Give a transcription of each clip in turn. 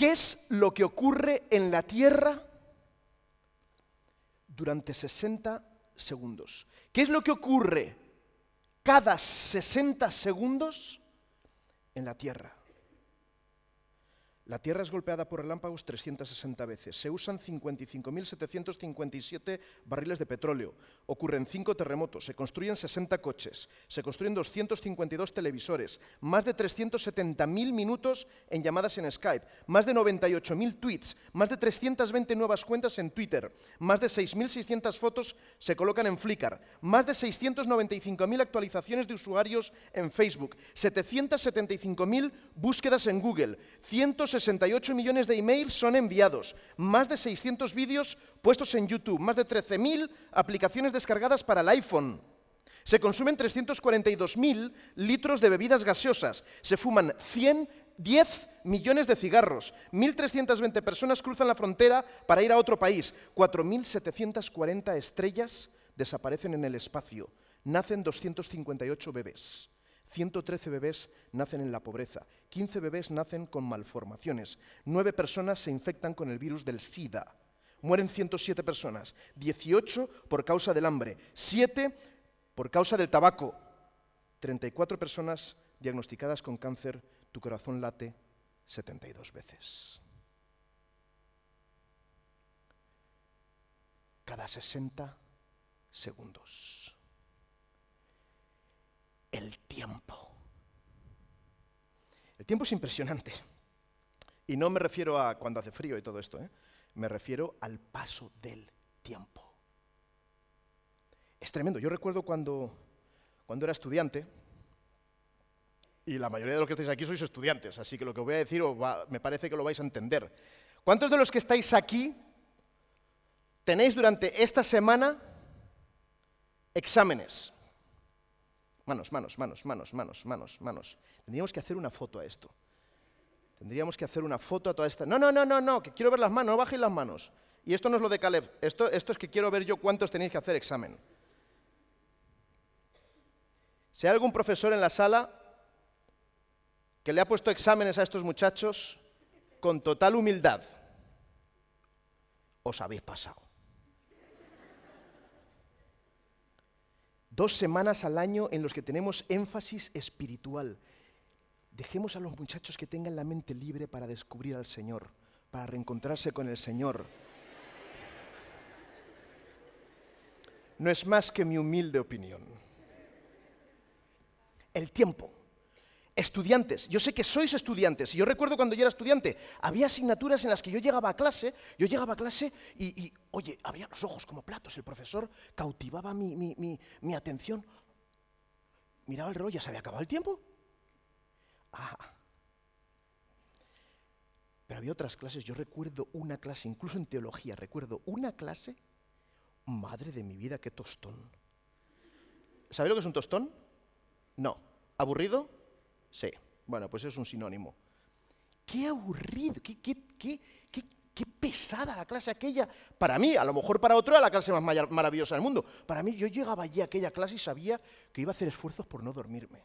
¿Qué es lo que ocurre en la Tierra durante 60 segundos? ¿Qué es lo que ocurre cada 60 segundos en la Tierra? La Tierra es golpeada por relámpagos 360 veces. Se usan 55.757 barriles de petróleo. Ocurren 5 terremotos. Se construyen 60 coches. Se construyen 252 televisores. Más de 370.000 minutos en llamadas en Skype. Más de 98.000 tweets. Más de 320 nuevas cuentas en Twitter. Más de 6.600 fotos se colocan en Flickr. Más de 695.000 actualizaciones de usuarios en Facebook. 775.000 búsquedas en Google. 160 68 millones de emails son enviados, más de 600 vídeos puestos en YouTube, más de 13.000 aplicaciones descargadas para el iPhone. Se consumen 342.000 litros de bebidas gaseosas, se fuman 110 millones de cigarros, 1.320 personas cruzan la frontera para ir a otro país, 4.740 estrellas desaparecen en el espacio, nacen 258 bebés. 113 bebés nacen en la pobreza, 15 bebés nacen con malformaciones, 9 personas se infectan con el virus del SIDA, mueren 107 personas, 18 por causa del hambre, 7 por causa del tabaco, 34 personas diagnosticadas con cáncer, tu corazón late 72 veces. Cada 60 segundos el tiempo. El tiempo es impresionante. Y no me refiero a cuando hace frío y todo esto, ¿eh? me refiero al paso del tiempo. Es tremendo. Yo recuerdo cuando, cuando era estudiante, y la mayoría de los que estáis aquí sois estudiantes, así que lo que voy a decir me parece que lo vais a entender. ¿Cuántos de los que estáis aquí tenéis durante esta semana exámenes? Manos, manos, manos, manos, manos, manos, manos. Tendríamos que hacer una foto a esto. Tendríamos que hacer una foto a toda esta... No, no, no, no, no, que quiero ver las manos, no bajéis las manos. Y esto no es lo de Caleb, esto, esto es que quiero ver yo cuántos tenéis que hacer examen. Si hay algún profesor en la sala que le ha puesto exámenes a estos muchachos, con total humildad, os habéis pasado. Dos semanas al año en los que tenemos énfasis espiritual. Dejemos a los muchachos que tengan la mente libre para descubrir al Señor, para reencontrarse con el Señor. No es más que mi humilde opinión. El tiempo. Estudiantes, yo sé que sois estudiantes, y yo recuerdo cuando yo era estudiante, había asignaturas en las que yo llegaba a clase, yo llegaba a clase y, oye, abría los ojos como platos, el profesor cautivaba mi, atención. Miraba el reloj, ya se había acabado el tiempo. Ah. Pero había otras clases, yo recuerdo una clase, incluso en teología, recuerdo una clase, madre de mi vida, qué tostón. ¿Sabéis lo que es un tostón? No. ¿Aburrido? Sí, bueno, pues es un sinónimo. Qué aburrido, qué, qué, qué, qué, pesada la clase aquella. Para mí, a lo mejor para otro era la clase más maravillosa del mundo. Para mí, yo llegaba allí a aquella clase y sabía que iba a hacer esfuerzos por no dormirme.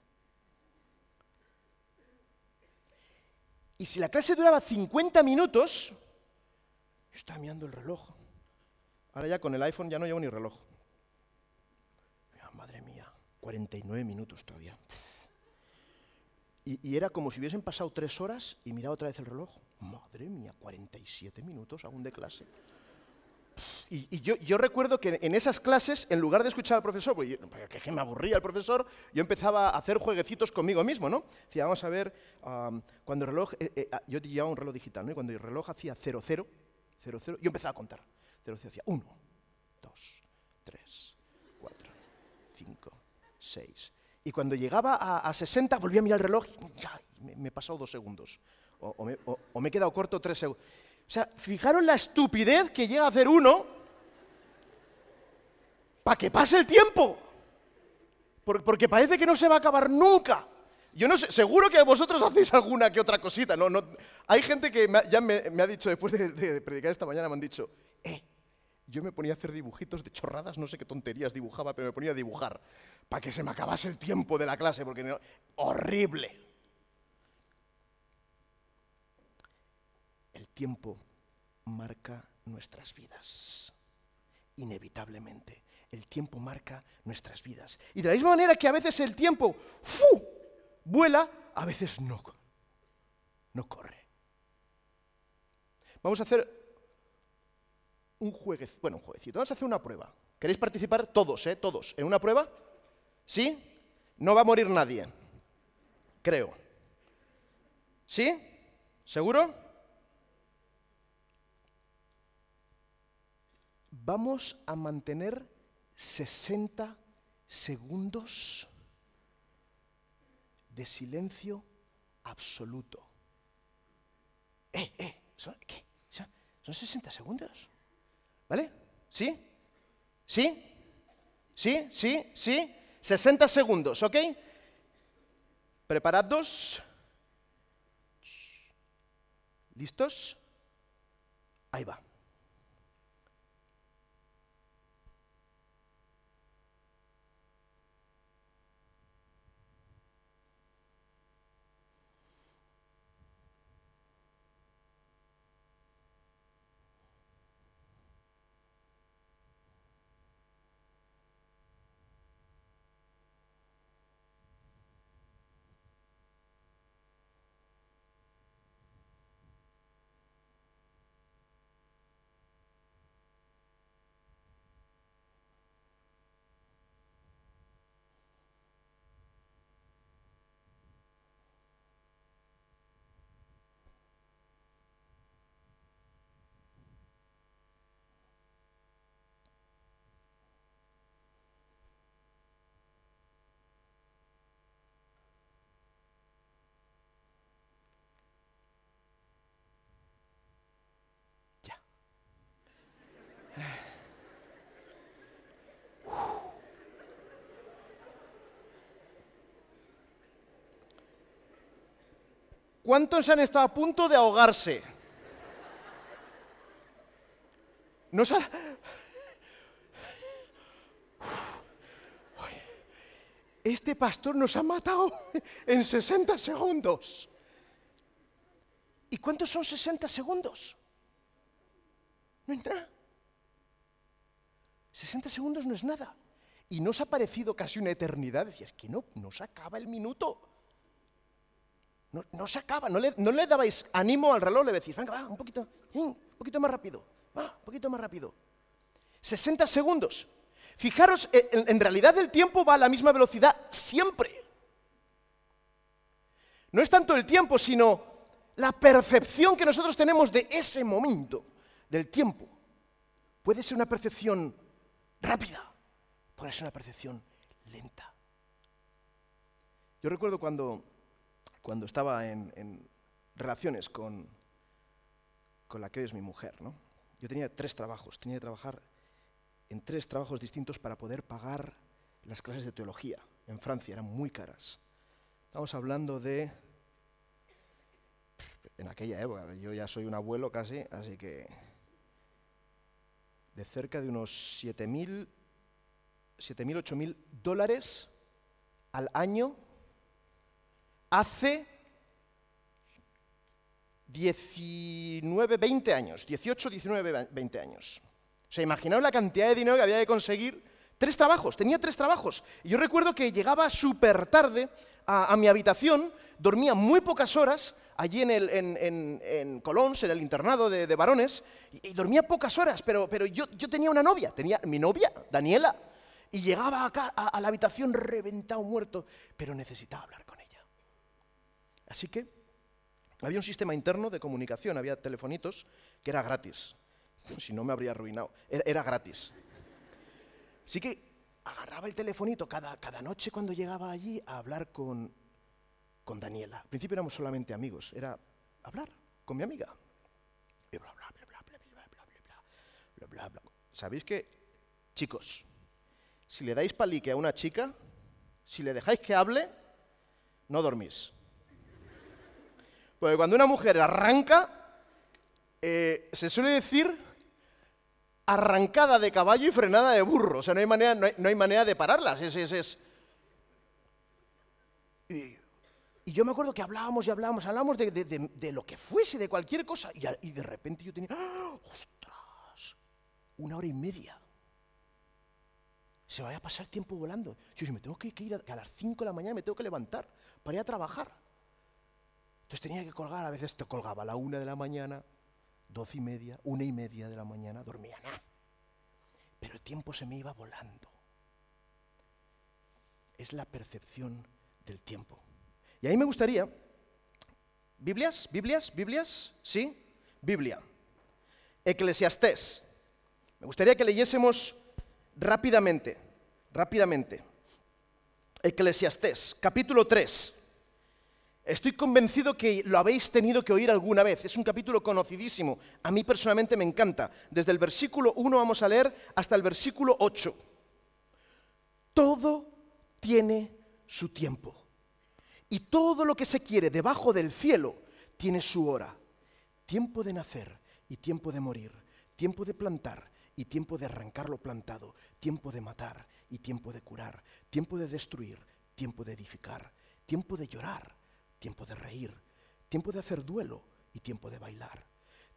Y si la clase duraba 50 minutos, yo estaba mirando el reloj. Ahora ya con el iPhone ya no llevo ni reloj. Madre mía, 49 minutos todavía. Y, era como si hubiesen pasado tres horas y miraba otra vez el reloj. Madre mía, 47 minutos aún de clase. Y, yo, recuerdo que en esas clases, en lugar de escuchar al profesor, porque, que me aburría el profesor, yo empezaba a hacer jueguecitos conmigo mismo, ¿no? Decía, vamos a ver, cuando el reloj, eh, eh, ah, yo llevaba un reloj digital, ¿no? Y cuando el reloj hacía 00, 00, yo empezaba a contar. 00 hacía 1, 2, 3, 4, 5, 6, y cuando llegaba a, 60 volvía a mirar el reloj y me, he pasado dos segundos. O, me, he quedado corto tres segundos. O sea, fijaron la estupidez que llega a hacer uno para que pase el tiempo. Porque parece que no se va a acabar nunca. Yo no sé, seguro que vosotros hacéis alguna que otra cosita. No, no, hay gente que ya me, ha dicho, después de, de, predicar esta mañana, me han dicho, eh, yo me ponía a hacer dibujitos de chorradas, no sé qué tonterías dibujaba, pero me ponía a dibujar para que se me acabase el tiempo de la clase, porque no, horrible. tiempo marca nuestras vidas. Inevitablemente, el tiempo marca nuestras vidas. Y de la misma manera que a veces el tiempo vuela, a veces no, no corre. Vamos a hacer un jueguecito, bueno, un jueguecito, vamos a hacer una prueba. ¿Queréis participar todos, eh? Todos. ¿En una prueba? ¿Sí? No va a morir nadie. Creo. ¿Sí? ¿Seguro? Vamos a mantener 60 segundos de silencio absoluto. ¡Eh, eh! ¿Son, ¿Qué? ¿Son 60 segundos? ¿Vale? ¿Sí? ¿Sí? ¿Sí? ¿Sí? ¿Sí? 60 segundos, ¿ok? ¿Preparados? ¿Listos? Ahí va. ¿Cuántos han estado a punto de ahogarse? Este pastor nos ha matado en 60 segundos. ¿Y cuántos son 60 segundos? No es nada. 60 segundos no es nada. Y nos ha parecido casi una eternidad. Decías que no, nos acaba el minuto. No, se acaba, no le, no le, dabais ánimo al reloj, le decís, venga, va, un poquito, un poquito más rápido, va, un poquito más rápido. 60 segundos. Fijaros, en, en realidad el tiempo va a la misma velocidad siempre. No es tanto el tiempo, sino la percepción que nosotros tenemos de ese momento, del tiempo. Puede ser una percepción rápida, puede ser una percepción lenta. Yo recuerdo cuando cuando estaba en, relaciones con, con, la que hoy es mi mujer. ¿no? Yo tenía tres trabajos, tenía que trabajar en tres trabajos distintos para poder pagar las clases de teología. En Francia eran muy caras. Estamos hablando de, en aquella época, yo ya soy un abuelo casi, así que de cerca de unos 7.000, 7.000, 8.000 dólares al año hace 19, 20 años, 18, 19, 20 años. O sea, imaginaos la cantidad de dinero que había que conseguir. Tres trabajos, tenía tres trabajos. Y yo recuerdo que llegaba súper tarde a, mi habitación, dormía muy pocas horas allí en, el, en, en, Colons, en el internado de, varones, y, dormía pocas horas, pero, pero yo, yo, tenía una novia, tenía mi novia, Daniela, y llegaba acá a la habitación reventado, muerto, pero necesitaba hablar Así que había un sistema interno de comunicación, había telefonitos que era gratis. Si no me habría arruinado, era, gratis. Así que agarraba el telefonito cada, noche cuando llegaba allí a hablar con, con Daniela. Al principio éramos solamente amigos, era hablar con mi amiga. Y bla, bla, bla, bla, bla, bla, bla, bla, bla, bla, ¿Sabéis que, chicos, si le dais palique a una chica, si le dejáis que hable, no dormís. Porque cuando una mujer arranca, eh, se suele decir arrancada de caballo y frenada de burro. O sea, no hay manera, no hay, manera de pararlas. Es, es, es. Y yo me acuerdo que hablábamos y hablábamos, hablábamos de, lo que fuese, de cualquier cosa. Y, de repente yo tenía, ¡Ah! ¡ostras! Una hora y media. Se vaya a pasar tiempo volando. Yo, me tengo que, ir a, a las 5 de la mañana, me tengo que levantar para ir a trabajar. Entonces tenía que colgar, a veces te colgaba a la una de la mañana, doce y media, una y media de la mañana, dormía nada. Pero el tiempo se me iba volando. Es la percepción del tiempo. Y ahí me gustaría, ¿Biblias? ¿Biblias? ¿Biblias? ¿Sí? Biblia. Eclesiastés. Me gustaría que leyésemos rápidamente, rápidamente. Eclesiastés, capítulo 3. Estoy convencido que lo habéis tenido que oír alguna vez. Es un capítulo conocidísimo. A mí personalmente me encanta. Desde el versículo 1 vamos a leer hasta el versículo 8. Todo tiene su tiempo. Y todo lo que se quiere debajo del cielo tiene su hora. Tiempo de nacer y tiempo de morir. Tiempo de plantar y tiempo de arrancar lo plantado. Tiempo de matar y tiempo de curar. Tiempo de destruir, tiempo de edificar. Tiempo de llorar tiempo de reír, tiempo de hacer duelo y tiempo de bailar,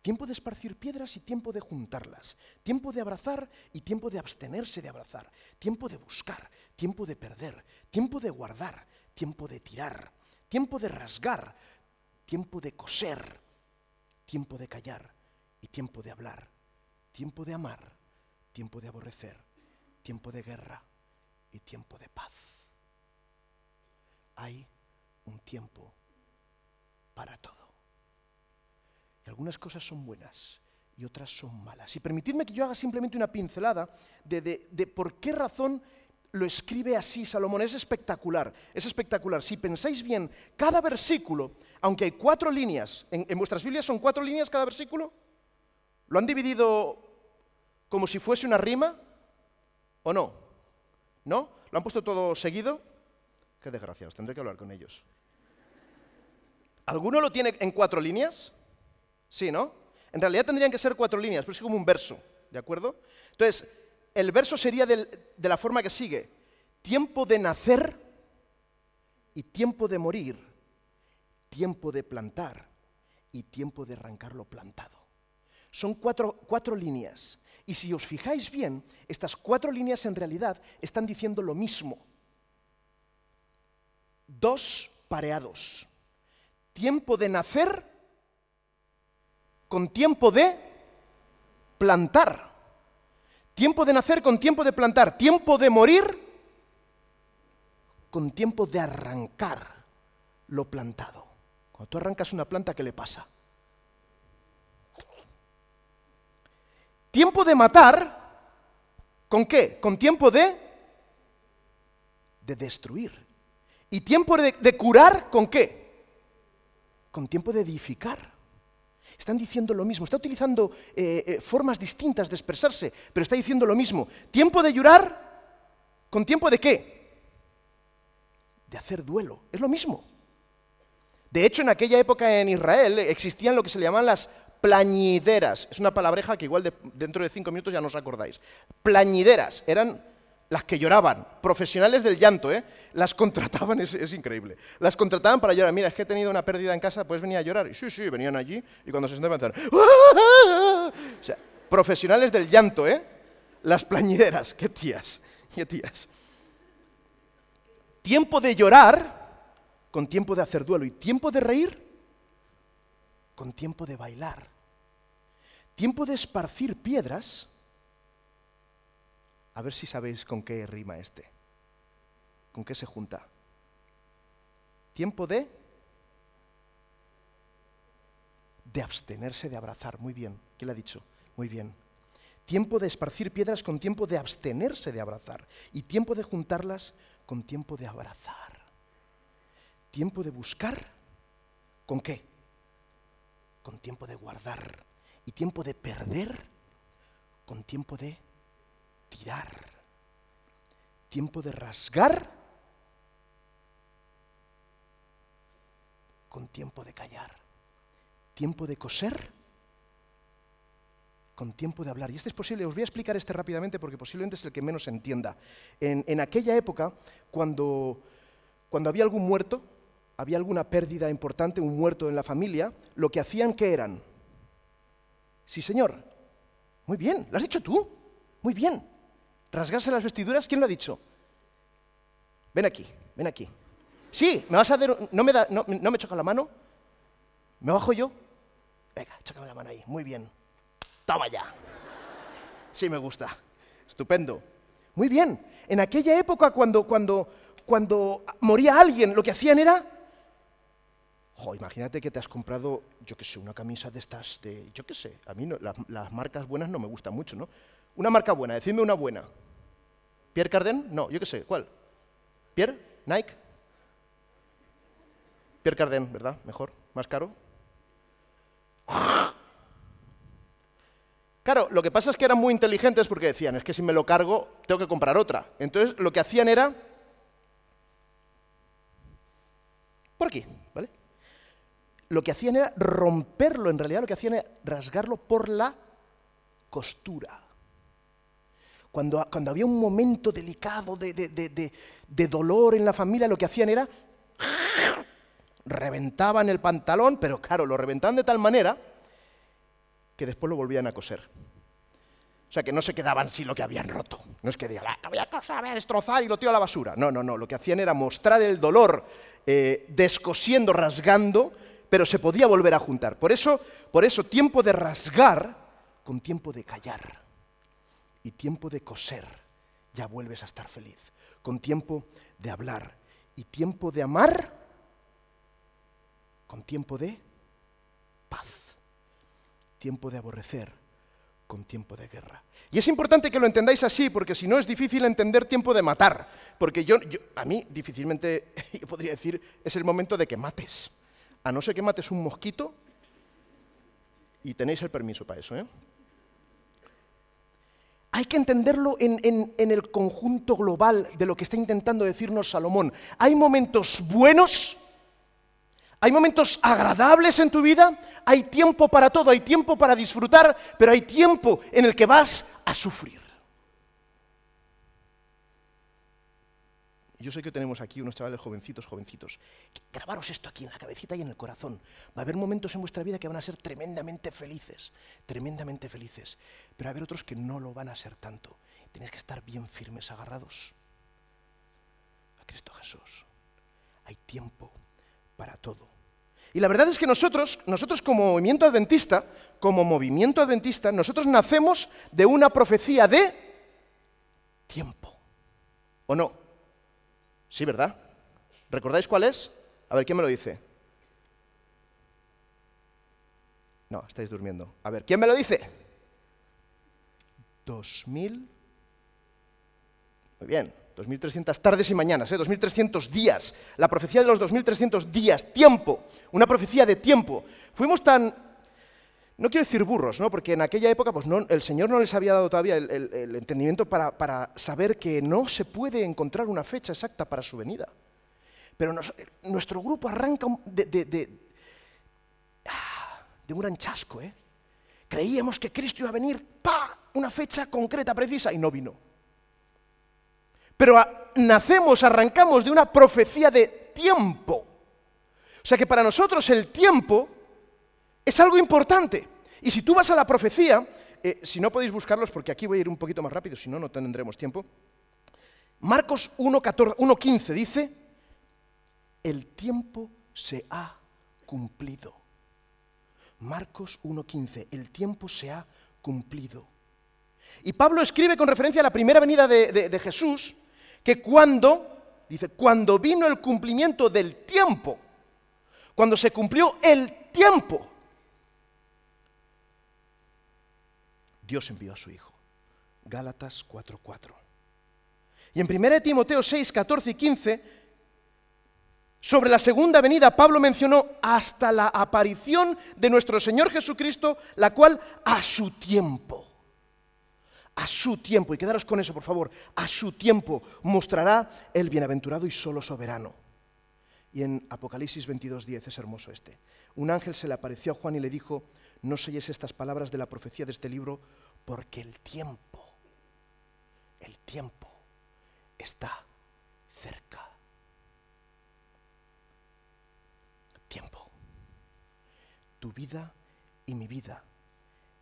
tiempo de esparcir piedras y tiempo de juntarlas, tiempo de abrazar y tiempo de abstenerse de abrazar, tiempo de buscar, tiempo de perder, tiempo de guardar, tiempo de tirar, tiempo de rasgar, tiempo de coser, tiempo de callar y tiempo de hablar, tiempo de amar, tiempo de aborrecer, tiempo de guerra y tiempo de paz. Hay un tiempo para todo. Y algunas cosas son buenas y otras son malas. Y permitidme que yo haga simplemente una pincelada de, por qué razón lo escribe así Salomón. Es espectacular, es espectacular. Si pensáis bien, cada versículo, aunque hay cuatro líneas, en, en vuestras Biblias son cuatro líneas cada versículo, ¿lo han dividido como si fuese una rima o no? ¿No? ¿Lo han puesto todo seguido? Qué desgraciados, tendré que hablar con ellos. ¿Alguno lo tiene en cuatro líneas? Sí, ¿no? En realidad tendrían que ser cuatro líneas, pero es como un verso, ¿de acuerdo? Entonces, el verso sería de la forma que sigue. Tiempo de nacer y tiempo de morir, tiempo de plantar y tiempo de arrancar lo plantado. Son cuatro, cuatro líneas. Y si os fijáis bien, estas cuatro líneas en realidad están diciendo lo mismo. Dos pareados tiempo de nacer con tiempo de plantar. Tiempo de nacer con tiempo de plantar. Tiempo de morir con tiempo de arrancar lo plantado. Cuando tú arrancas una planta, ¿qué le pasa? Tiempo de matar, ¿con qué? Con tiempo de, de destruir. Y tiempo de, de curar, ¿con qué? Con tiempo de edificar. Están diciendo lo mismo, está utilizando eh, eh, formas distintas de expresarse, pero está diciendo lo mismo. Tiempo de llorar con tiempo de qué? De hacer duelo. Es lo mismo. De hecho, en aquella época en Israel existían lo que se llamaban las plañideras. Es una palabreja que igual dentro de cinco minutos ya no os acordáis. Plañideras eran las que lloraban, profesionales del llanto, ¿eh? las contrataban, es, increíble, las contrataban para llorar. Mira, es que he tenido una pérdida en casa, ¿puedes venir a llorar? Y sí, sí, venían allí y cuando se sentaban, ¡Ah! o sea, profesionales del llanto, ¿eh? Las plañideras, qué tías, qué tías. Tiempo de llorar con tiempo de hacer duelo y tiempo de reír con tiempo de bailar. Tiempo de esparcir piedras a ver si sabéis con qué rima este. ¿Con qué se junta? Tiempo de... De abstenerse de abrazar. Muy bien. ¿Qué le ha dicho? Muy bien. Tiempo de esparcir piedras con tiempo de abstenerse de abrazar. Y tiempo de juntarlas con tiempo de abrazar. Tiempo de buscar. ¿Con qué? Con tiempo de guardar. Y tiempo de perder con tiempo de tirar, tiempo de rasgar con tiempo de callar, tiempo de coser con tiempo de hablar. Y este es posible, os voy a explicar este rápidamente porque posiblemente es el que menos entienda. En, aquella época, cuando, cuando había algún muerto, había alguna pérdida importante, un muerto en la familia, lo que hacían que eran, sí señor, muy bien, ¿lo has dicho tú? Muy bien. Rasgarse las vestiduras, ¿quién lo ha dicho? Ven aquí, ven aquí. Sí, ¿me vas a hacer, no me, da, no me choca la mano? ¿Me bajo yo? Venga, chócame la mano ahí, muy bien. Toma ya. Sí me gusta. Estupendo. Muy bien. En aquella época, cuando, cuando, cuando moría alguien, lo que hacían era... Jo, imagínate que te has comprado, yo qué sé, una camisa de estas, de, yo qué sé, a mí no, las, las, marcas buenas no me gustan mucho, ¿no? Una marca buena, decidme una buena. ¿Pierre Cardin? No, yo qué sé, ¿cuál? ¿Pierre? ¿Nike? Pierre Cardin, ¿verdad? Mejor, más caro. Claro, lo que pasa es que eran muy inteligentes porque decían, es que si me lo cargo, tengo que comprar otra. Entonces, lo que hacían era... Por aquí, ¿vale? Lo que hacían era romperlo, en realidad lo que hacían era rasgarlo por la costura. Cuando, había un momento delicado de, dolor en la familia, lo que hacían era reventaban el pantalón, pero claro, lo reventaban de tal manera que después lo volvían a coser. O sea, que no se quedaban sin lo que habían roto. No es que digan, lo voy a coser, voy a destrozar y lo tiro a la basura. No, no, no. Lo que hacían era mostrar el dolor eh, descosiendo, rasgando, pero se podía volver a juntar. Por eso, por eso, tiempo de rasgar con tiempo de callar. Y tiempo de coser, ya vuelves a estar feliz. Con tiempo de hablar. Y tiempo de amar con tiempo de paz, tiempo de aborrecer con tiempo de guerra. Y es importante que lo entendáis así, porque si no es difícil entender tiempo de matar, porque yo, a mí difícilmente, podría decir, es el momento de que mates, a no ser que mates un mosquito, y tenéis el permiso para eso. ¿eh? Hay que entenderlo en, el conjunto global de lo que está intentando decirnos Salomón. Hay momentos buenos hay momentos agradables en tu vida, hay tiempo para todo, hay tiempo para disfrutar, pero hay tiempo en el que vas a sufrir. Yo sé que tenemos aquí unos chavales jovencitos, jovencitos. Grabaros esto aquí en la cabecita y en el corazón. Va a haber momentos en vuestra vida que van a ser tremendamente felices, tremendamente felices. Pero va a haber otros que no lo van a ser tanto. Tenéis que estar bien firmes, agarrados a Cristo Jesús. Hay tiempo para todo. Y la verdad es que nosotros, nosotros como movimiento adventista, como movimiento adventista, nosotros nacemos de una profecía de tiempo. ¿O no? Sí, ¿verdad? ¿Recordáis cuál es? A ver, ¿quién me lo dice? No, estáis durmiendo. A ver, ¿quién me lo dice? 2000. Muy bien, 2.300 tardes y mañanas, ¿eh? 2.300 días. La profecía de los 2.300 días, tiempo, una profecía de tiempo. Fuimos tan, no quiero decir burros, ¿no? porque en aquella época pues el Señor no les había dado todavía el, entendimiento para, saber que no se puede encontrar una fecha exacta para su venida. Pero nuestro grupo arranca de, de, un gran chasco. ¿eh? Creíamos que Cristo iba a venir, ¡pa! una fecha concreta, precisa, y no vino. Pero nacemos, arrancamos de una profecía de tiempo. O sea que para nosotros el tiempo es algo importante. Y si tú vas a la profecía, eh, si no podéis buscarlos, porque aquí voy a ir un poquito más rápido, si no, no tendremos tiempo. Marcos 1.15 dice, el tiempo se ha cumplido. Marcos 1.15, el tiempo se ha cumplido. Y Pablo escribe con referencia a la primera venida de, de, de Jesús, que cuando, dice, cuando vino el cumplimiento del tiempo, cuando se cumplió el tiempo, Dios envió a su Hijo. Gálatas 4:4. Y en 1 Timoteo 6, 14 y 15, sobre la segunda venida, Pablo mencionó hasta la aparición de nuestro Señor Jesucristo, la cual a su tiempo a su tiempo, y quedaros con eso, por favor, a su tiempo mostrará el bienaventurado y solo soberano. Y en Apocalipsis 22.10 es hermoso este. Un ángel se le apareció a Juan y le dijo, no selles estas palabras de la profecía de este libro, porque el tiempo, el tiempo está cerca. tiempo. Tu vida y mi vida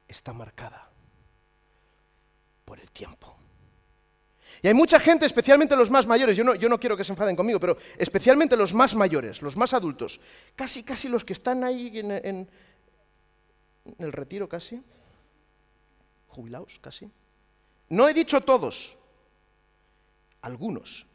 está marcada por el tiempo. Y hay mucha gente, especialmente los más mayores, yo no, yo no, quiero que se enfaden conmigo, pero especialmente los más mayores, los más adultos, casi, casi los que están ahí en, en el retiro casi, jubilados casi. No he dicho todos, algunos.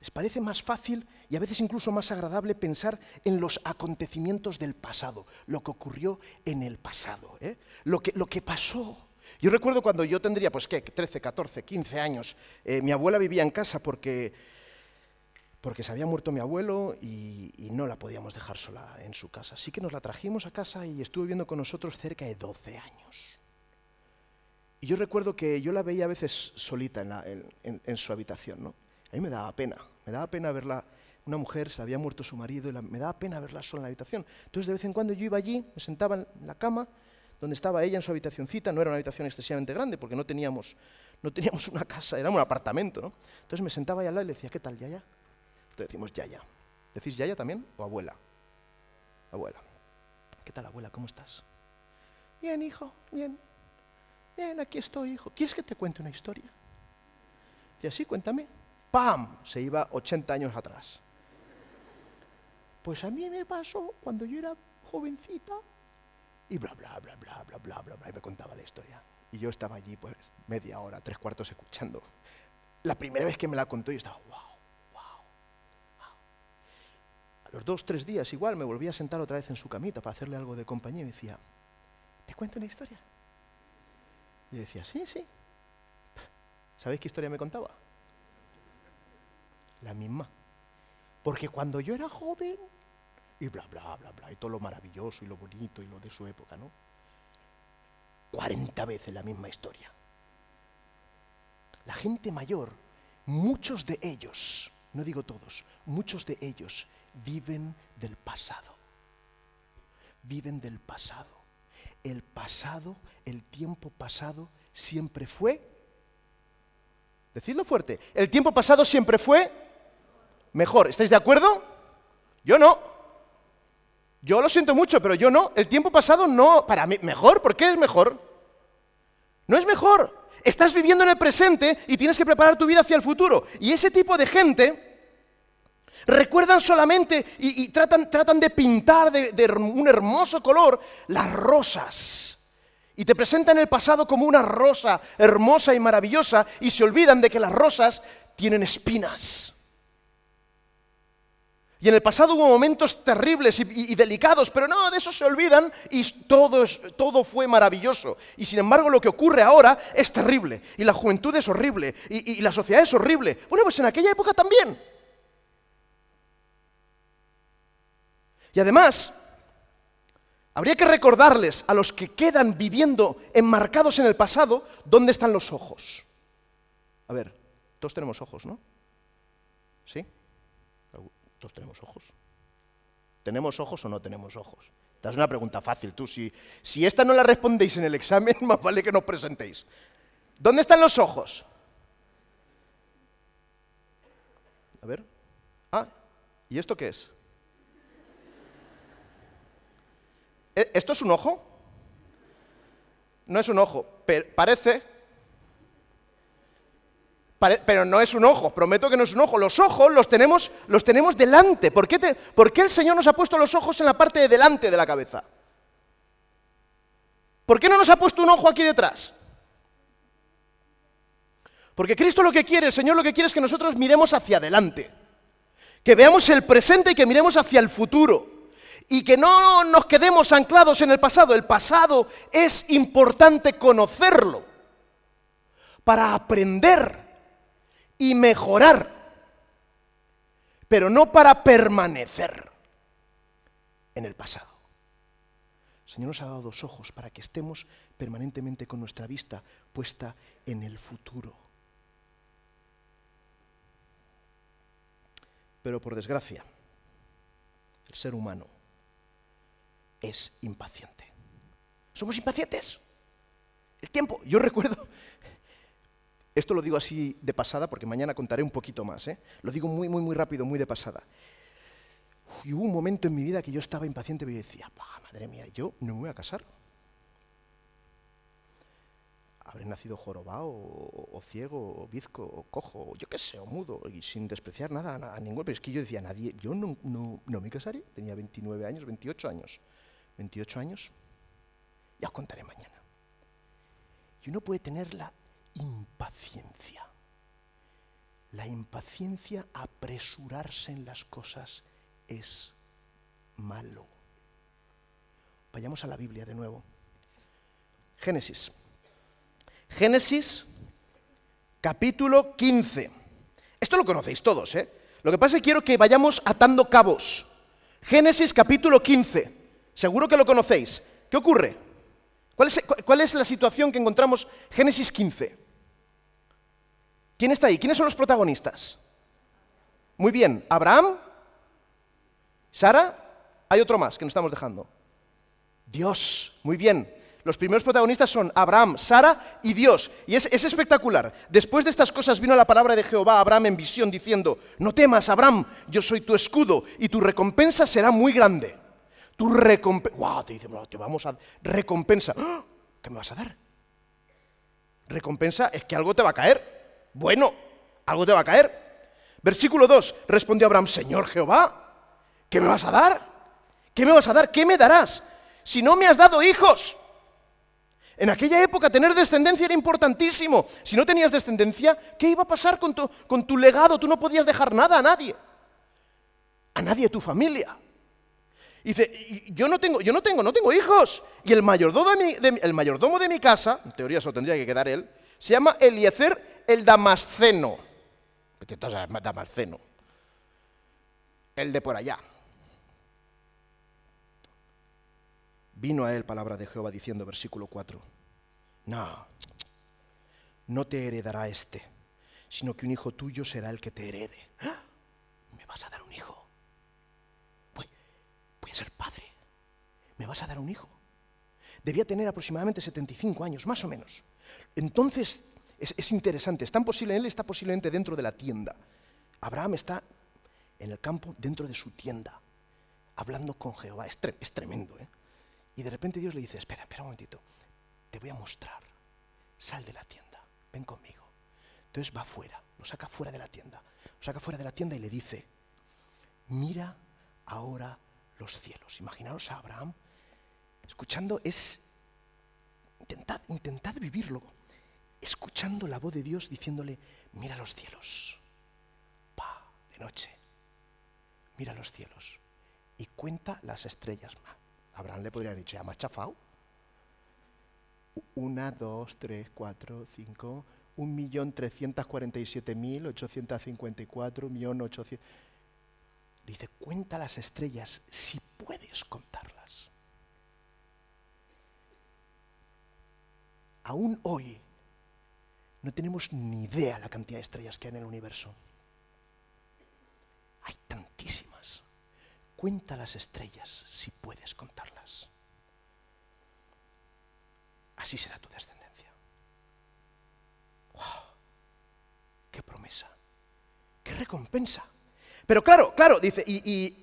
Les parece más fácil y a veces incluso más agradable pensar en los acontecimientos del pasado, lo que ocurrió en el pasado, ¿eh? lo, que, lo que pasó. Yo recuerdo cuando yo tendría, pues qué, 13, 14, 15 años, eh, mi abuela vivía en casa porque, porque se había muerto mi abuelo y, no la podíamos dejar sola en su casa. Así que nos la trajimos a casa y estuvo viviendo con nosotros cerca de 12 años. Y yo recuerdo que yo la veía a veces solita en, su habitación, ¿no? A mí me daba pena, me daba pena verla, una mujer, se había muerto su marido, y me daba pena verla sola en la habitación. Entonces de vez en cuando yo iba allí, me sentaba en la cama, donde estaba ella en su habitacióncita, no era una habitación excesivamente grande, porque no teníamos, no teníamos una casa, era un apartamento, ¿no? Entonces me sentaba ahí al lado y le decía, ¿qué tal, Yaya? Entonces decimos Yaya. ¿Decís Yaya también o abuela? Abuela. ¿Qué tal, abuela? ¿Cómo estás? Bien, hijo, bien. Bien, aquí estoy, hijo. ¿Quieres que te cuente una historia? Y así, cuéntame. ¡Pam! Se iba 80 años atrás. Pues a mí me pasó cuando yo era jovencita y bla, bla, bla, bla, bla, bla, bla, bla, y me contaba la historia. Y yo estaba allí, pues, media hora, tres cuartos escuchando. La primera vez que me la contó, yo estaba, wow, wow. A los dos, tres días, igual, me volví a sentar otra vez en su camita para hacerle algo de compañía y decía, ¿te cuento una historia? Y decía, sí, sí. ¿Sabéis qué historia me contaba? La misma. Porque cuando yo era joven, y bla, bla, bla, bla, y todo lo maravilloso y lo bonito y lo de su época, ¿no? 40 veces la misma historia. La gente mayor, muchos de ellos, no digo todos, muchos de ellos viven del pasado. Viven del pasado el pasado, el tiempo pasado siempre fue, decidlo fuerte, el tiempo pasado siempre fue mejor. ¿Estáis de acuerdo? Yo no. Yo lo siento mucho, pero yo no. El tiempo pasado no, para mí, mejor. ¿Por qué es mejor? No es mejor. Estás viviendo en el presente y tienes que preparar tu vida hacia el futuro. Y ese tipo de gente Recuerdan solamente y, tratan, de pintar de, un hermoso color las rosas. Y te presentan el pasado como una rosa hermosa y maravillosa y se olvidan de que las rosas tienen espinas. Y en el pasado hubo momentos terribles y, delicados, pero no, de eso se olvidan y todo, todo, fue maravilloso. Y sin embargo lo que ocurre ahora es terrible. Y la juventud es horrible. Y, y la sociedad es horrible. Bueno, pues en aquella época también. Y además, habría que recordarles a los que quedan viviendo enmarcados en el pasado, ¿dónde están los ojos? A ver, todos tenemos ojos, ¿no? ¿Sí? Todos tenemos ojos. ¿Tenemos ojos o no tenemos ojos? Esta es una pregunta fácil, tú. Si, si esta no la respondéis en el examen, más vale que no presentéis. ¿Dónde están los ojos? A ver. Ah, ¿y esto qué es? ¿Esto es un ojo? No es un ojo, parece, pero no es un ojo, prometo que no es un ojo. Los ojos los tenemos, los tenemos delante. ¿Por qué, ¿Por qué el Señor nos ha puesto los ojos en la parte de delante de la cabeza? ¿Por qué no nos ha puesto un ojo aquí detrás? Porque Cristo lo que quiere, el Señor lo que quiere es que nosotros miremos hacia adelante, que veamos el presente y que miremos hacia el futuro y que no nos quedemos anclados en el pasado. El pasado es importante conocerlo para aprender y mejorar, pero no para permanecer en el pasado. El Señor nos ha dado dos ojos para que estemos permanentemente con nuestra vista puesta en el futuro. Pero por desgracia, el ser humano es impaciente. Somos impacientes. El tiempo, yo recuerdo, esto lo digo así de pasada porque mañana contaré un poquito más, ¿eh? lo digo muy, muy, muy rápido, muy de pasada. Hubo un momento en mi vida que yo estaba impaciente y decía, madre mía, yo no me voy a casar. Habré nacido jorobado, o, ciego, o bizco, o cojo, o yo qué sé, o mudo, y sin despreciar nada a, ninguno. Pero es que yo decía, nadie, yo no, no, no me casaré. Tenía 29 años, 28 años. 28 años. Ya os contaré mañana. Y uno puede tener la impaciencia. La impaciencia, apresurarse en las cosas, es malo. Vayamos a la Biblia de nuevo. Génesis. Génesis, capítulo 15. Esto lo conocéis todos, ¿eh? Lo que pasa es que quiero que vayamos atando cabos. Génesis, capítulo 15. Seguro que lo conocéis. ¿Qué ocurre? ¿Cuál es, la situación que encontramos Génesis 15? ¿Quién está ahí? ¿Quiénes son los protagonistas? Muy bien, Abraham, Sara, hay otro más que nos estamos dejando. Dios, muy bien. Los primeros protagonistas son Abraham, Sara y Dios. Y es, espectacular. Después de estas cosas vino la palabra de Jehová a Abraham en visión diciendo, no temas, Abraham, yo soy tu escudo y tu recompensa será muy grande. Tu recompensa... ¡Wow! Te dice, te vamos a... Recompensa. ¡Ah! ¿Qué me vas a dar? Recompensa es que algo te va a caer. Bueno, algo te va a caer. Versículo 2. Respondió Abraham, Señor Jehová, ¿Qué me vas a dar? ¿Qué me vas a dar? ¿Qué me darás? Si no me has dado hijos. En aquella época tener descendencia era importantísimo. Si no tenías descendencia, ¿qué iba a pasar con tu, con tu legado? Tú no podías dejar nada a nadie. A nadie, a tu familia. Dice, yo no tengo, yo no tengo, no tengo hijos. Y el mayordomo de mi, el mayordomo de mi casa, en teoría eso tendría que quedar él, se llama Eliezer el Damasceno. Damasceno. El de por allá. Vino a él palabra de Jehová diciendo, versículo 4, no, no te heredará este, sino que un hijo tuyo será el que te herede. ¡Ah! ¿Me vas a dar un hijo? Ser padre. ¿Me vas a dar un hijo? Debía tener aproximadamente 75 años, más o menos. Entonces, es, interesante, está posible, él está posiblemente dentro de la tienda. Abraham está en el campo, dentro de su tienda, hablando con Jehová. Es, es tremendo, ¿eh? Y de repente Dios le dice, espera, espera un momentito, te voy a mostrar, sal de la tienda, ven conmigo. Entonces va fuera, lo saca fuera de la tienda, lo saca fuera de la tienda y le dice, mira ahora los cielos. Imaginaos a Abraham escuchando, es, intentad, intentad vivirlo, escuchando la voz de Dios diciéndole, mira los cielos, pa, de noche, mira los cielos y cuenta las estrellas. Abraham le podría haber dicho, ya me chafado. Una, dos, tres, cuatro, cinco, un millón trescientos cuarenta y siete mil ochocientos cincuenta y cuatro, millón ochocientos. Dice, cuenta las estrellas si puedes contarlas. Aún hoy no tenemos ni idea la cantidad de estrellas que hay en el universo. Hay tantísimas. Cuenta las estrellas si puedes contarlas. Así será tu descendencia. ¡Wow! ¡Qué promesa! ¡Qué recompensa! Pero claro, claro, dice, y,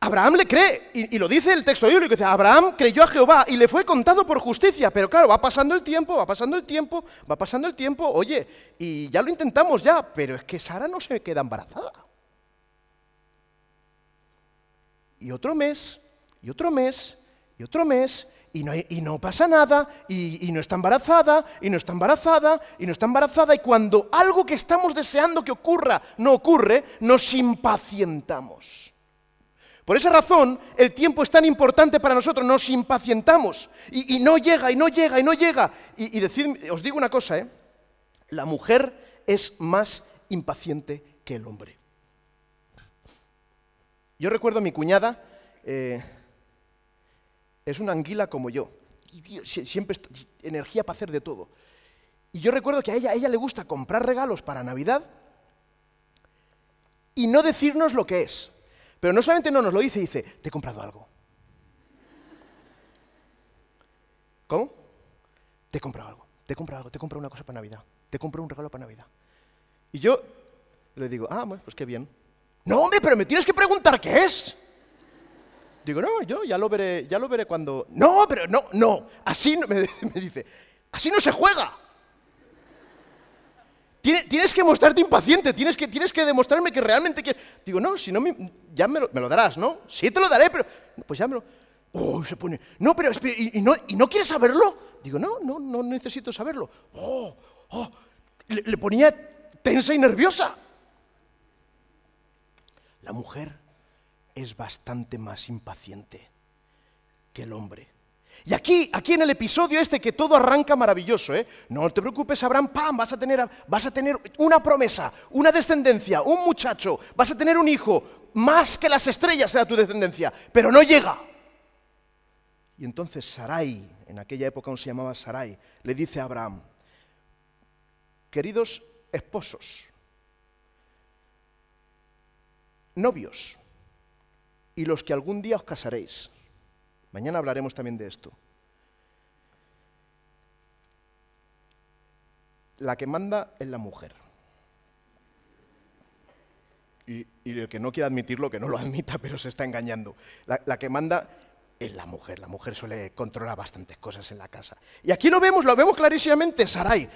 Abraham le cree, y, lo dice el texto bíblico, dice, Abraham creyó a Jehová y le fue contado por justicia, pero claro, va pasando el tiempo, va pasando el tiempo, va pasando el tiempo, oye, y ya lo intentamos ya, pero es que Sara no se queda embarazada. Y otro mes, y otro mes, y otro mes, y no, pasa nada, y, no está embarazada, y no está embarazada, y no está embarazada, y cuando algo que estamos deseando que ocurra no ocurre, nos impacientamos. Por esa razón, el tiempo es tan importante para nosotros, nos impacientamos, y, y no llega, y no llega, y no llega. Y, y os digo una cosa, ¿eh? la mujer es más impaciente que el hombre. Yo recuerdo a mi cuñada, eh, es una anguila como yo, siempre energía para hacer de todo. Y yo recuerdo que a ella, a ella le gusta comprar regalos para Navidad y no decirnos lo que es. Pero no solamente no nos lo dice, dice, te he comprado algo. ¿Cómo? Te he comprado algo, te he comprado algo, te he comprado una cosa para Navidad, te he comprado un regalo para Navidad. Y yo le digo, ah, pues qué bien. No, hombre, pero me tienes que preguntar qué es. Digo, no, yo ya lo veré, ya lo veré cuando. No, pero no, no. Así no, me, me dice, así no se juega. Tienes que mostrarte impaciente, tienes que, tienes que demostrarme que realmente quieres. Digo, no, si no, ya me lo, darás, ¿no? Sí, te lo daré, pero. Pues ya me lo. Oh, se pone. No, pero ¿y, no, ¿y no quieres saberlo? Digo, no, no, no necesito saberlo. Oh, oh. le ponía tensa y nerviosa. La mujer es bastante más impaciente que el hombre. Y aquí, aquí en el episodio este que todo arranca maravilloso, ¿eh? No te preocupes, Abraham, ¡pam! Vas a, tener, vas a tener una promesa, una descendencia, un muchacho, vas a tener un hijo, más que las estrellas será tu descendencia, pero no llega. Y entonces Sarai, en aquella época aún se llamaba Sarai, le dice a Abraham, queridos esposos, novios, y los que algún día os casaréis, Mañana hablaremos también de esto. La que manda es la mujer. Y, el que no quiera admitirlo, que no lo admita, pero se está engañando. La, que manda es la mujer. La mujer suele controlar bastantes cosas en la casa. Y aquí lo vemos, lo vemos clarísimamente, Sarai.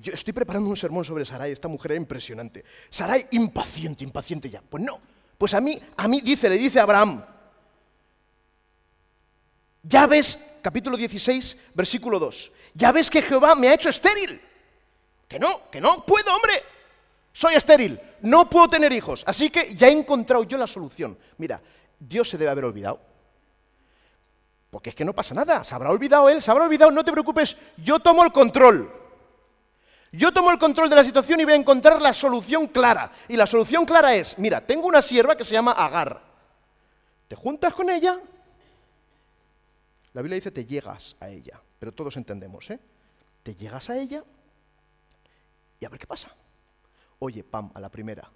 Yo estoy preparando un sermón sobre Sarai, esta mujer es impresionante. Sarai, impaciente, impaciente ya. Pues no, pues a mí, a mí dice, le dice Abraham, ya ves, capítulo 16, versículo 2, ya ves que Jehová me ha hecho estéril. Que no, que no puedo, hombre. Soy estéril, no puedo tener hijos. Así que ya he encontrado yo la solución. Mira, Dios se debe haber olvidado. Porque es que no pasa nada, se habrá olvidado él, se habrá olvidado, no te preocupes, yo tomo el control. Yo tomo el control de la situación y voy a encontrar la solución clara. Y la solución clara es, mira, tengo una sierva que se llama Agar. Te juntas con ella, la Biblia dice te llegas a ella, pero todos entendemos, ¿eh? Te llegas a ella y a ver qué pasa. Oye, pam, a la primera.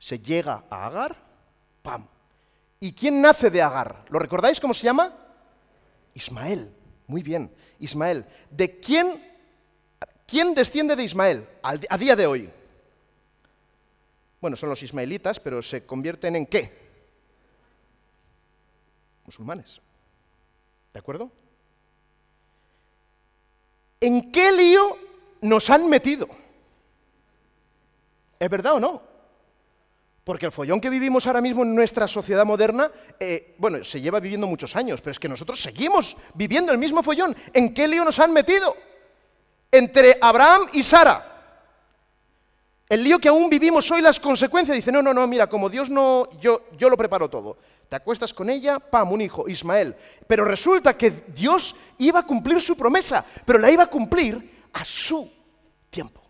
Se llega a Agar, pam. ¿Y quién nace de Agar? ¿Lo recordáis cómo se llama? Ismael. Muy bien, Ismael. ¿De quién, quién desciende de Ismael a día de hoy? Bueno, son los ismaelitas, pero se convierten en qué? Musulmanes. ¿De acuerdo? ¿En qué lío nos han metido? ¿Es verdad o no? Porque el follón que vivimos ahora mismo en nuestra sociedad moderna, eh, bueno, se lleva viviendo muchos años, pero es que nosotros seguimos viviendo el mismo follón. ¿En qué lío nos han metido? Entre Abraham y Sara. El lío que aún vivimos hoy, las consecuencias, dice, no, no, no, mira, como Dios no, yo, yo lo preparo todo. Te acuestas con ella, pam, un hijo, Ismael. Pero resulta que Dios iba a cumplir su promesa, pero la iba a cumplir a su tiempo.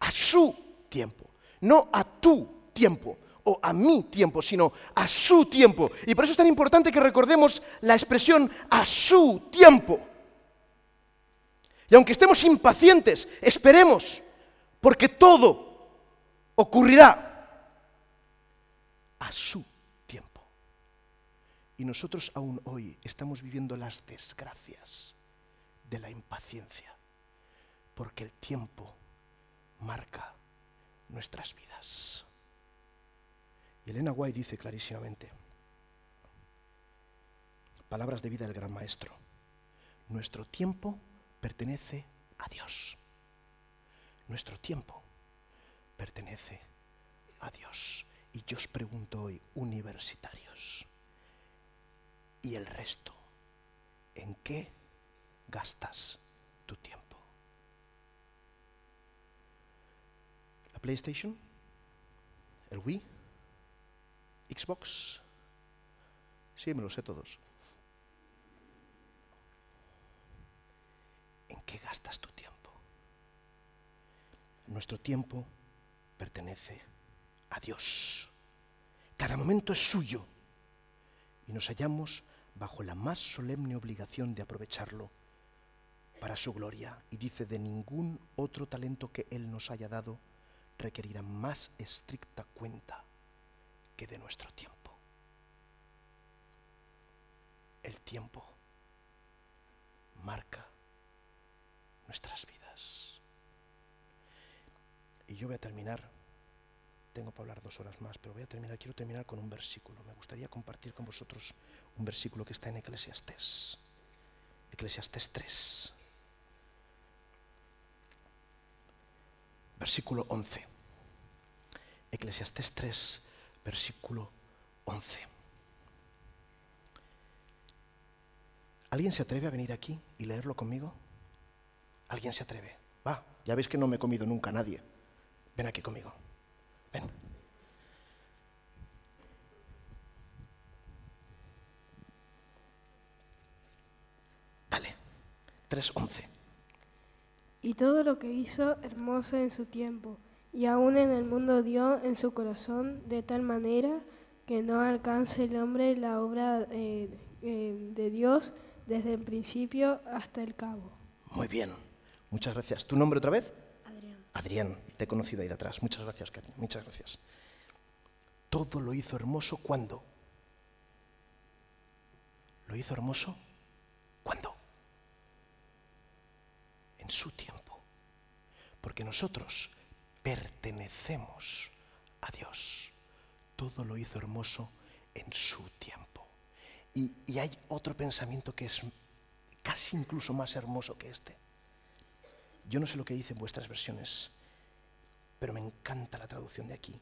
A su tiempo. No a tu tiempo o a mi tiempo, sino a su tiempo. Y por eso es tan importante que recordemos la expresión a su tiempo. Y aunque estemos impacientes, esperemos porque todo ocurrirá a su tiempo. Y nosotros aún hoy estamos viviendo las desgracias de la impaciencia, porque el tiempo marca nuestras vidas. Y Elena Guay dice clarísimamente, palabras de vida del gran maestro, nuestro tiempo pertenece a Dios. Nuestro tiempo pertenece a Dios. Y yo os pregunto hoy, universitarios, ¿y el resto? ¿En qué gastas tu tiempo? ¿La PlayStation? ¿El Wii? ¿Xbox? Sí, me lo sé todos. Qué gastas tu tiempo? Nuestro tiempo pertenece a Dios. Cada momento es suyo y nos hallamos bajo la más solemne obligación de aprovecharlo para su gloria. Y dice, de ningún otro talento que Él nos haya dado requerirá más estricta cuenta que de nuestro tiempo. El tiempo marca nuestras vidas. Y yo voy a terminar tengo para hablar dos horas más, pero voy a terminar, quiero terminar con un versículo. Me gustaría compartir con vosotros un versículo que está en Eclesiastés. Eclesiastés 3. Versículo 11. Eclesiastés 3, versículo 11. ¿Alguien se atreve a venir aquí y leerlo conmigo? ¿Alguien se atreve? Va, ya veis que no me he comido nunca a nadie. Ven aquí conmigo. Ven. Dale. 3.11. Y todo lo que hizo hermoso en su tiempo, y aún en el mundo dio en su corazón de tal manera que no alcance el hombre la obra eh, eh, de Dios desde el principio hasta el cabo. Muy bien. Muchas gracias. ¿Tu nombre otra vez? Adrián. Adrián, te he conocido ahí de atrás. Muchas gracias, Katy. Muchas gracias. Todo lo hizo hermoso cuando. ¿Lo hizo hermoso? ¿Cuándo? En su tiempo. Porque nosotros pertenecemos a Dios. Todo lo hizo hermoso en su tiempo. Y, y hay otro pensamiento que es casi incluso más hermoso que este. Yo no sé lo que dicen vuestras versiones, pero me encanta la traducción de aquí.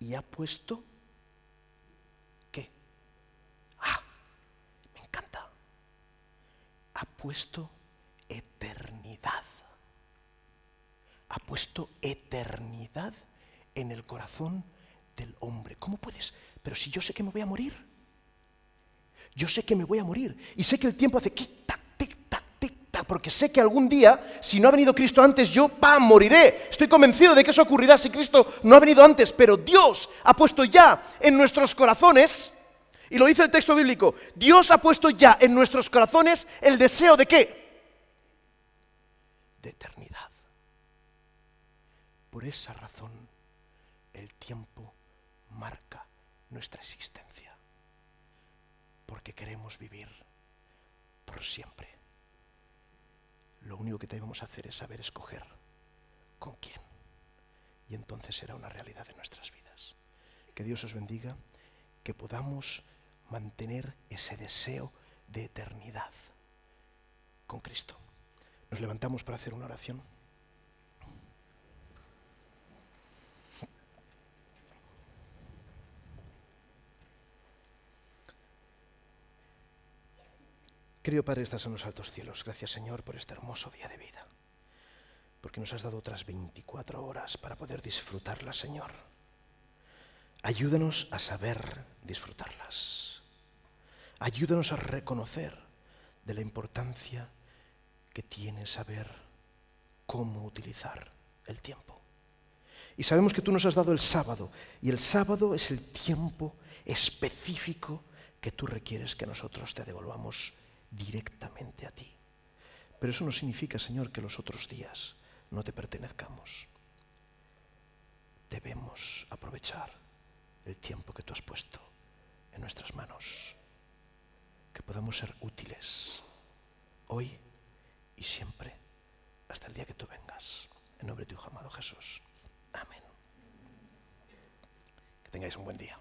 Y ha puesto, ¿qué? Ah, me encanta. Ha puesto eternidad. Ha puesto eternidad en el corazón del hombre. ¿Cómo puedes? Pero si yo sé que me voy a morir. Yo sé que me voy a morir. Y sé que el tiempo hace. Porque sé que algún día, si no ha venido Cristo antes, yo, ¡pam!, moriré. Estoy convencido de que eso ocurrirá si Cristo no ha venido antes. Pero Dios ha puesto ya en nuestros corazones, y lo dice el texto bíblico, Dios ha puesto ya en nuestros corazones el deseo de qué? De eternidad. Por esa razón, el tiempo marca nuestra existencia, porque queremos vivir por siempre. Lo único que debemos hacer es saber escoger con quién, y entonces será una realidad de nuestras vidas. Que Dios os bendiga, que podamos mantener ese deseo de eternidad con Cristo. Nos levantamos para hacer una oración. Querido Padre, estás en los altos cielos. Gracias, Señor, por este hermoso día de vida. Porque nos has dado otras 24 horas para poder disfrutarlas, Señor. Ayúdanos a saber disfrutarlas. Ayúdanos a reconocer de la importancia que tiene saber cómo utilizar el tiempo. Y sabemos que tú nos has dado el sábado, y el sábado es el tiempo específico que tú requieres que nosotros te devolvamos directamente a ti. Pero eso no significa, Señor, que los otros días no te pertenezcamos. Debemos aprovechar el tiempo que tú has puesto en nuestras manos, que podamos ser útiles hoy y siempre, hasta el día que tú vengas. En nombre de tu amado Jesús. Amén. Que tengáis un buen día.